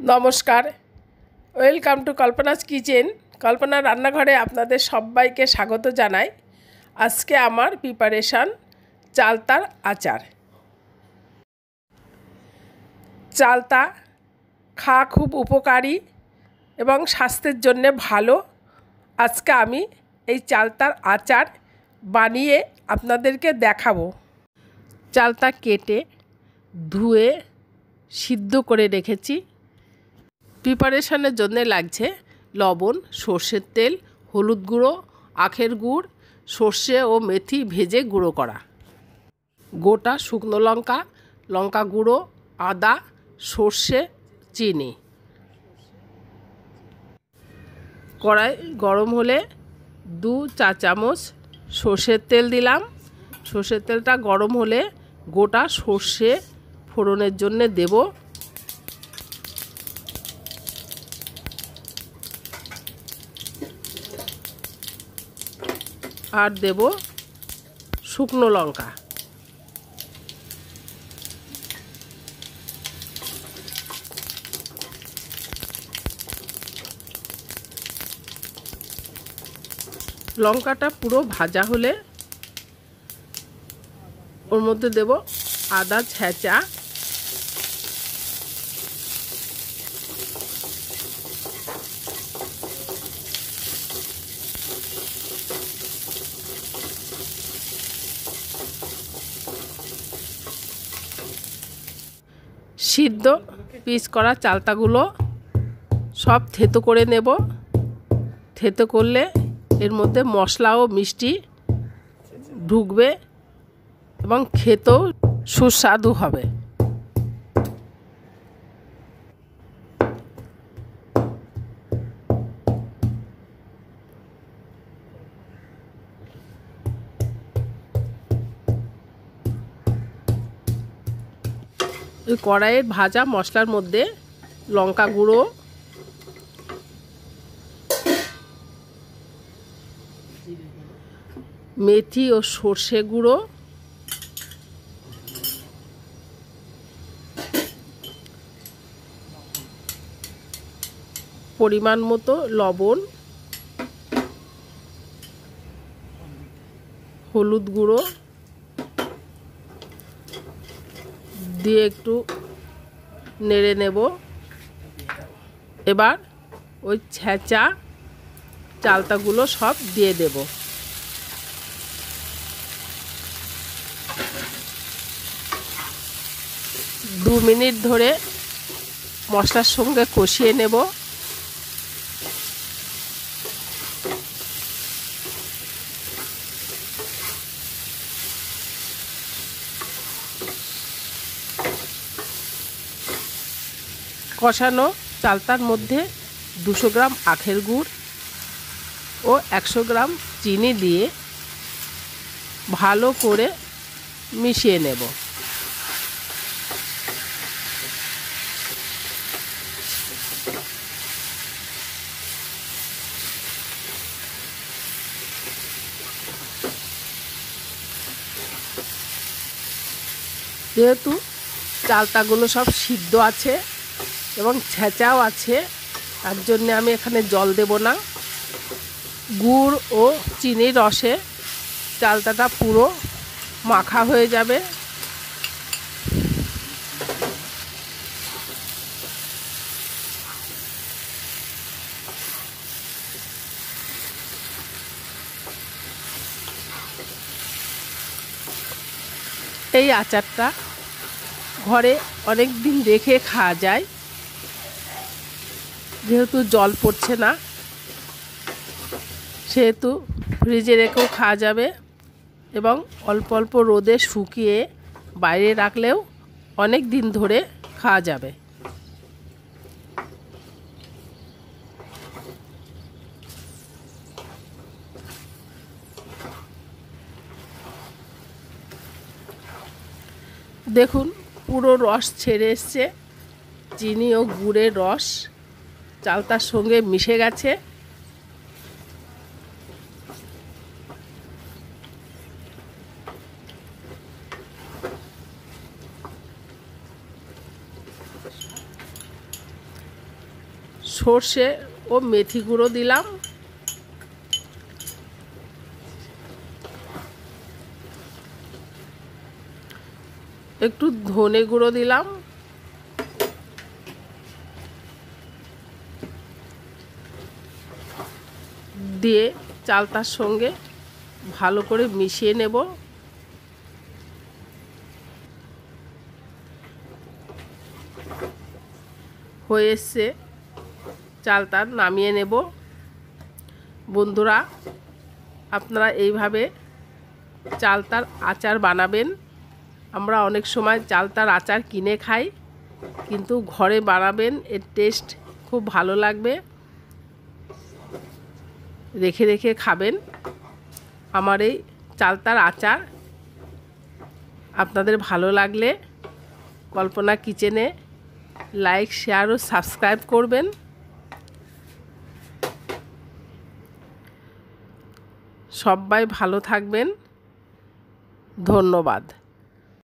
নমস্কার। Welcome to Kalpana's kitchen. Kalpana রান্নাঘরে আপনাদের সবাইকে স্বাগত জানাই। আজকে আমার প্রিপারেশান চালতার আচার। চালতা খাওয়া খুব উপকারী এবং স্বাস্থ্যের জন্যে ভালো। আজকে আমি এই চালতার আচার বানিয়ে আপনাদেরকে দেখাবো। চালতা কেটে ধুয়ে সিদ্ধ করে রেখেছি। প্রিপারেশনের জন্য লাগছে লবণ, সর্ষের তেল, হলুদ গুঁড়ো, আখের গুড়, সর্ষে ও মেথি ভেজে গুঁড়ো করা। গোটা শুকনো লঙ্কা লঙ্কা গুঁড়ো, আদা, সর্ষে, চিনি। কড়াই গরম হলে দু চা চামচ সর্ষের তেল দিলাম। সর্ষের তেলটা গরম হলে গোটা সর্ষে ফোড়নের জন্য দেব। আর দেব শুকনো লঙ্কা। লঙ্কাটা পুরো ভাজা হলে ওর মধ্যে দেব আদা ছেঁচা সিদ্ধ, পিস করা চালতাগুলো সব থেতো করে নেব। থেতো করলে এর মধ্যে মশলা ও মিষ্টি ঢুকবে এবং খেতেও সুস্বাদু হবে। ওই কড়াইয়ের ভাজা মশলার মধ্যে লঙ্কা গুঁড়ো, মেথি ও সর্ষে গুঁড়ো, পরিমাণ মতো লবণ, হলুদ গুঁড়ো দিয়ে একটু নেড়ে নেব। এবার ওই ছেঁচা চালতাগুলো সব দিয়ে দেব। দু মিনিট ধরে মশলার সঙ্গে কষিয়ে নেব। কষানো চালতার মধ্যে দুশো গ্রাম আখের গুড় ও একশো গ্রাম চিনি দিয়ে ভালো করে মিশিয়ে নেব। যেহেতু চালতাগুলো সব সিদ্ধ আছে এবং ছেঁচাও আছে। তার জন্যে আমি এখানে জল দেব না। গুড় ও চিনির রসে চালতাটা পুরো মাখা হয়ে যাবে। এই আচারটা ঘরে অনেক দিন রেখে খাওয়া যায়। যেহেতু জল পড়ছে না, সেহেতু ফ্রিজে রেখেও খাওয়া যাবে এবং অল্প অল্প রোদে শুকিয়ে বাইরে রাখলেও অনেক দিন ধরে খাওয়া যাবে। দেখুন পুরো রস ছেড়ে এসছে, চিনি ও গুড়ের রস। চালতার সঙ্গে মিশে গেছে। সর্ষে ও মেথি গুঁড়ো দিলাম। একটু ধনে গুঁড়ো দিলাম। দিয়ে চালতার সঙ্গে ভালো করে মিশিয়ে নেব। হয়ে এসছে চালতার নামিয়ে নেব। বন্ধুরা, আপনারা এইভাবে চালতার আচার বানাবেন। আমরা অনেক সময় চালতার আচার কিনে খাই, কিন্তু ঘরে বানাবেন, এর টেস্ট খুব ভালো লাগবে। রেখে রেখে খাবেন। আমার এই চালতার আচার। আপনাদের ভালো লাগলে কল্পনা কিচেনে লাইক, শেয়ার ও সাবস্ক্রাইব করবেন। সবাই ভালো থাকবেন। ধন্যবাদ।